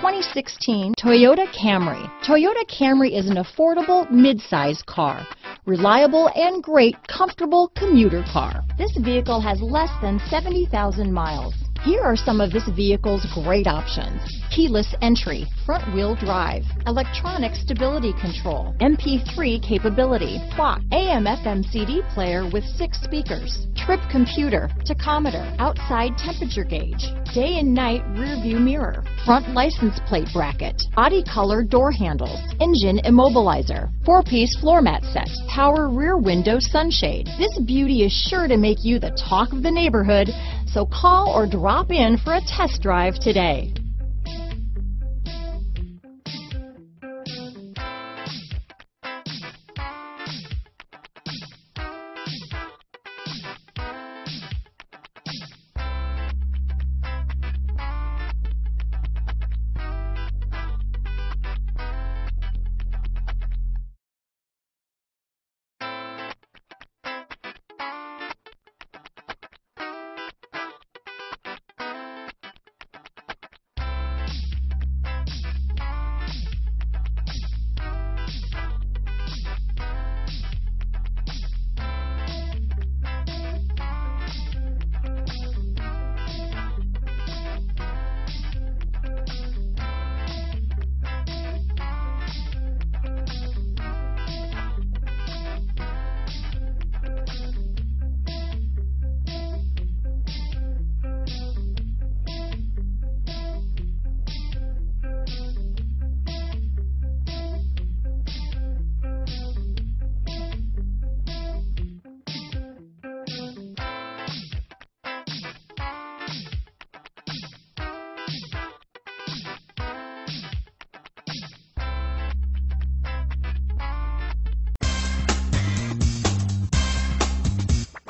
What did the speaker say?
2016 Toyota Camry. Toyota Camry is an affordable mid-size car. Reliable and great comfortable commuter car. This vehicle has less than 70,000 miles. Here are some of this vehicle's great options. Keyless entry, front wheel drive, electronic stability control, MP3 capability, clock, AM FM CD player with six speakers, trip computer, tachometer, outside temperature gauge, day and night rear view mirror, front license plate bracket, body color door handles, engine immobilizer, four piece floor mat set, power rear window sunshade. This beauty is sure to make you the talk of the neighborhood, so call or drop in for a test drive today.